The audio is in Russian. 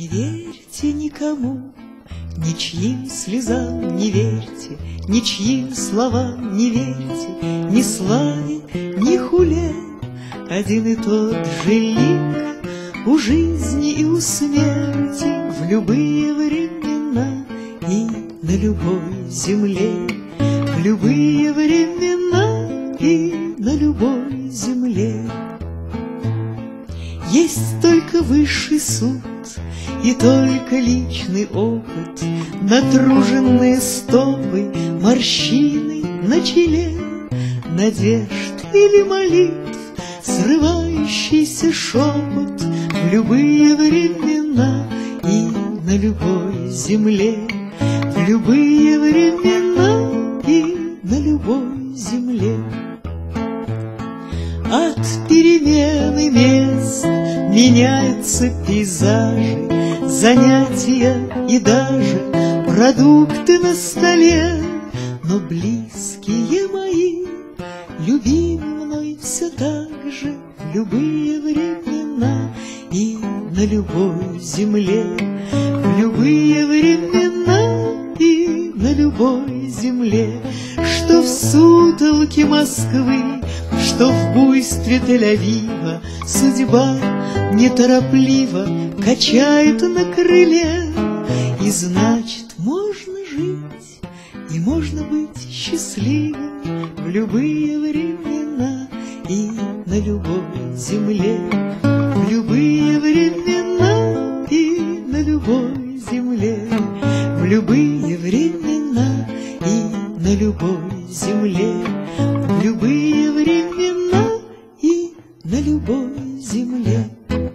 Не верьте никому, ничьим слезам не верьте, Ничьим словам не верьте, Ни славе, ни хуле. Один и тот же лик у жизни и у смерти В любые времена и на любой земле, В любые времена и на любой земле. Есть только высший суд и только личный опыт, Натруженные стопы, морщины на челе, Надежд или молитв, срывающийся шепот В любые времена и на любой земле, В любые времена От перемены мест меняются пейзажи, Занятия и даже продукты на столе, Но близкие мои, любимы мной все так же В любые времена и на любой земле, В любые времена и на любой земле, Что в сутолке Москвы что в буйстве Тель-Авива Судьба неторопливо качает на крыле, И значит, можно жить, и можно быть счастливым В любые времена и на любой земле, В любые времена и на любой земле, В любые времена и на любой земле, homens e.